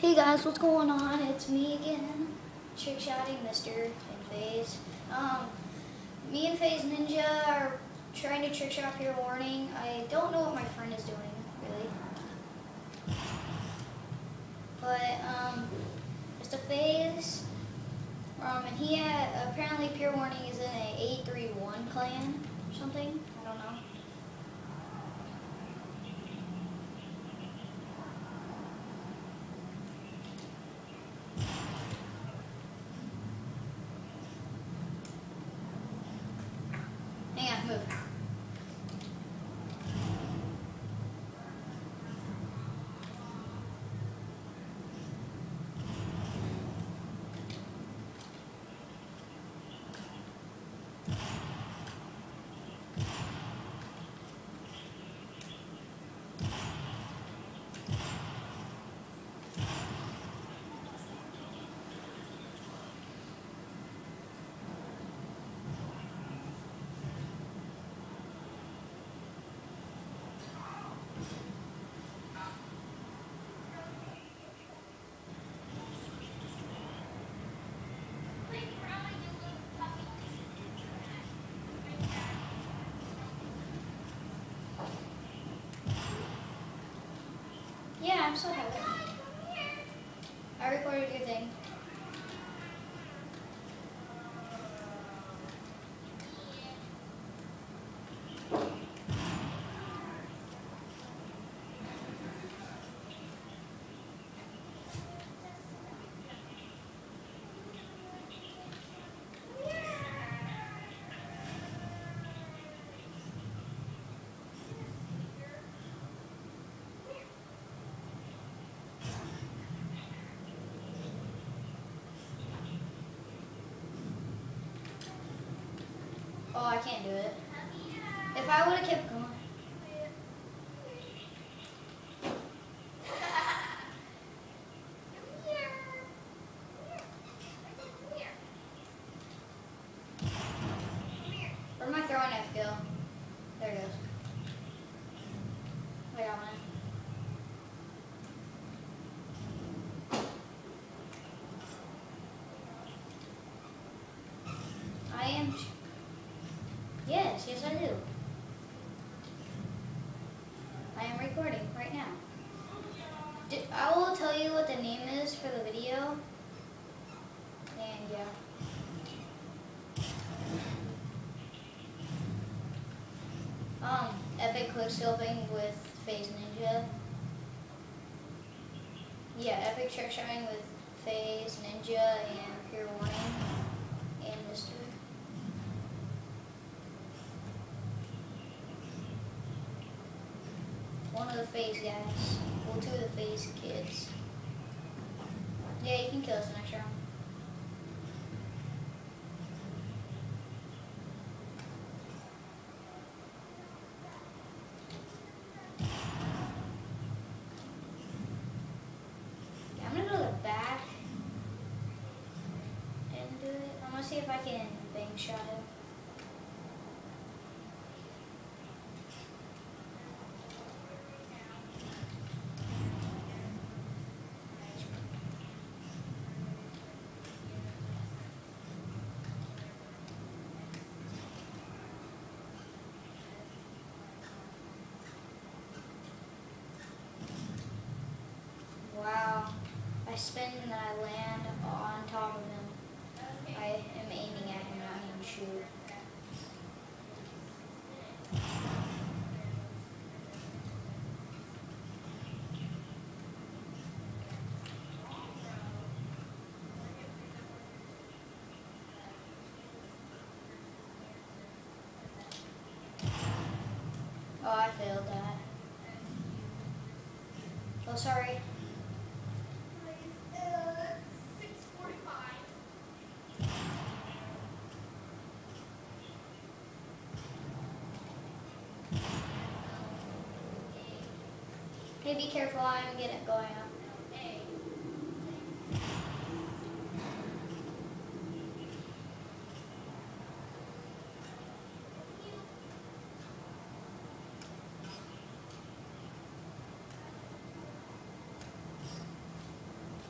Hey guys, what's going on? It's me again, trick shotting Mr. and FaZe. Um, me and FaZe Ninja are trying to trick shot Pure Warning. I don't know what my friend is doing, really. But, um, it's a FaZe. Um, and he had, apparently Pure Warning is in a 831 clan or something. I don't know. Hang on, move. Yeah, I'm having it. I recorded your thing. Oh, I can't do it. If I would have kept going. Where'd my throwing knife go? There it goes. Wait on it. I am. Yes, I do. I am recording right now. I will tell you what the name is for the video. And yeah. Um, epic quickscoping with FaZe Ninja. Yeah, epic trick shotting with FaZe Ninja and Pure Warning and Mr. One of the FaZe guys. Well, two of the FaZe kids. Yeah, you can kill us next round. I'm gonna go to the back and do it. I'm gonna see if I can bang shot him. Wow. I spin and I land on top of him. I am aiming at him, I mean shoot. Oh, I failed that. Oh, sorry. Hey, be careful, I'm it going up.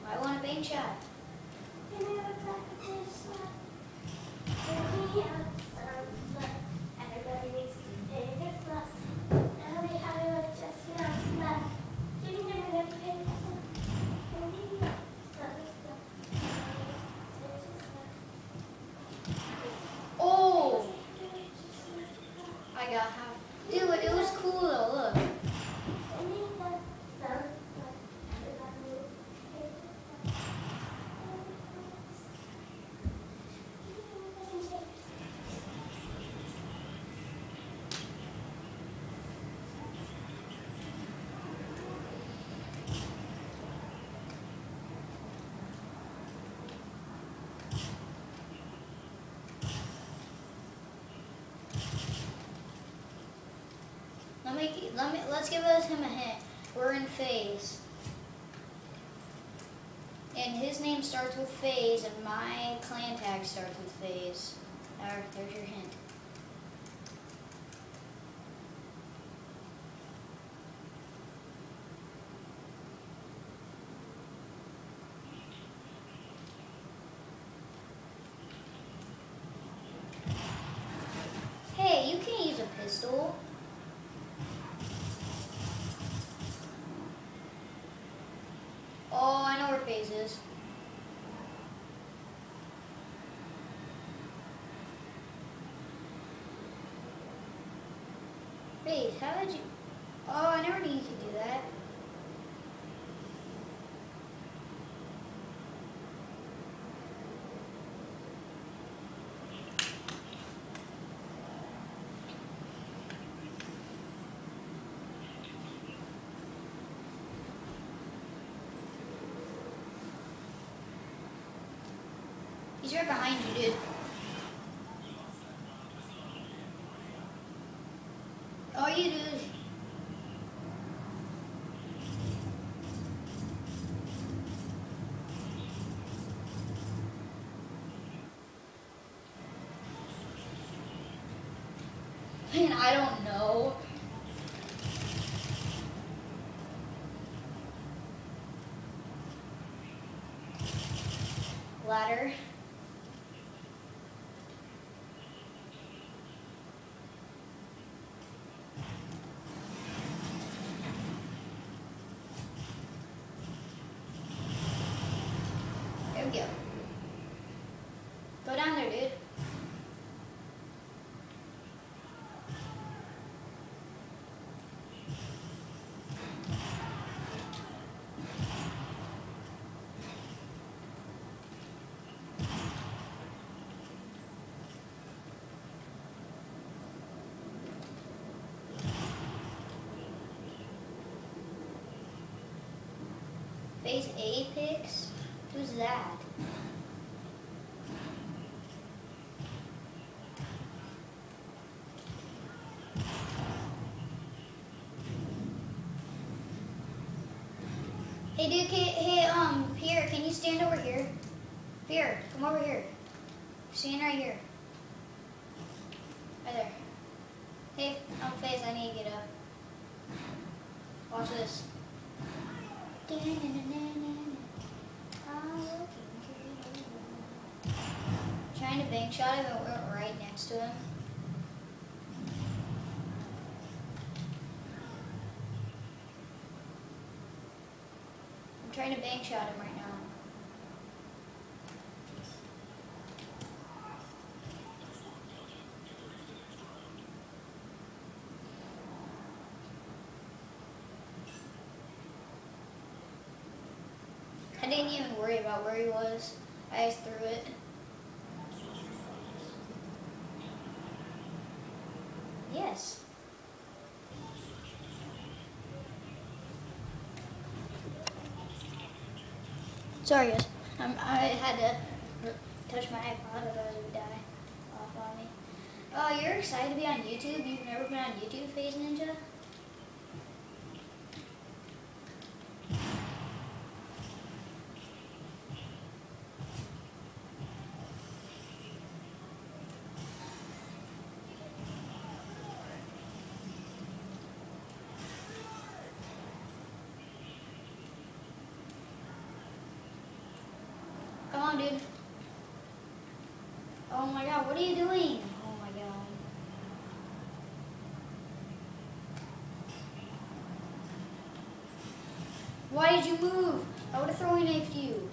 I want a bank shot. Oh, I got half. Dude, it was cool though. Look. Let me let me let's give us him a hint. We're in FaZe. And his name starts with FaZe and my clan tag starts with FaZe. There, there's your hint. Hey, you can't use a pistol. Oh, I know where FaZe is. FaZe, how did you? Oh, I never knew you could do that. He's right behind you, dude. All you do is Man, I don't know. Ladder. There we go. Go down there, dude. FaZe Apex? Who's that? Hey dude, can, hey um, Pierre, can you stand over here? Pierre, come over here. Stand right here. Right there. Hey, um, Faze, I need to get up. Watch this. Trying to bank shot him and went right next to him. I'm trying to bank shot him right now. I didn't even worry about where he was. I just threw it. Yes. Sorry, guys. I had to touch my iPod, otherwise it would die off on me. Oh, you're excited to be on YouTube? You've never been on YouTube, FaZe Ninja? Dude. Oh my god, what are you doing? Oh my god. Why did you move? I would have thrown a knife to you.